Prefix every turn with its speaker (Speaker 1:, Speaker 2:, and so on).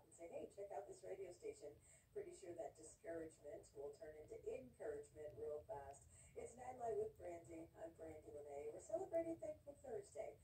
Speaker 1: up and say, hey, check out this radio station. Pretty sure that discouragement will turn into encouragement real fast. It's Nightlight with Brandy. I'm Brandy Lene. We're celebrating Thankful Thursday.